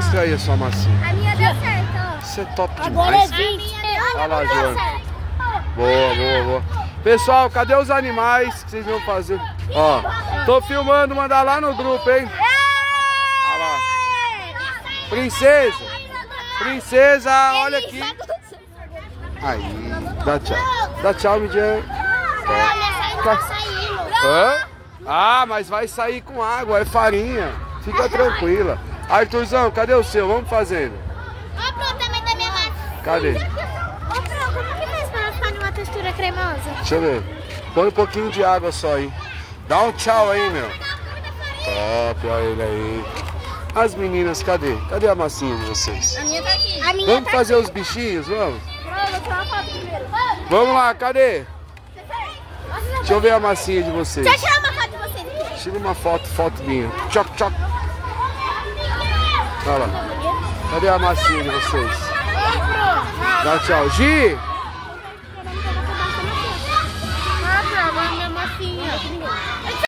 Mostra aí a sua massinha. A minha deu certo, ó. Isso é top Agora é demais. 20. Olha lá, Joana. Boa, boa, boa. Pessoal, cadê os animais que vocês vão fazer? Ó, tô filmando, mandar lá no grupo, hein? Olha lá. Princesa, princesa, olha aqui. Aí, dá tchau. Dá tchau, Midian. Tá. Hã? Ah, mas vai sair com água, é farinha. Fica tranquila. Arthurzão, cadê o seu? Vamos fazendo. Ó, pronto, também da minha massa. Cadê? Ô, Pro, como que faz pra ela ficar numa textura cremosa? Deixa eu ver. Põe um pouquinho de água só aí. Dá um tchau aí, meu. Top, olha ele aí. As meninas, cadê? Cadê a massinha de vocês? A minha tá aqui. A minha Vamos fazer os bichinhos, vamos? Pro. Vamos lá, cadê? Deixa eu ver a massinha de vocês. Deixa eu tirar uma foto de vocês aqui. Tira uma foto, foto minha. Tchoc, tchoc. Olha lá. Cadê a massinha de vocês? Dá tchau. Gi,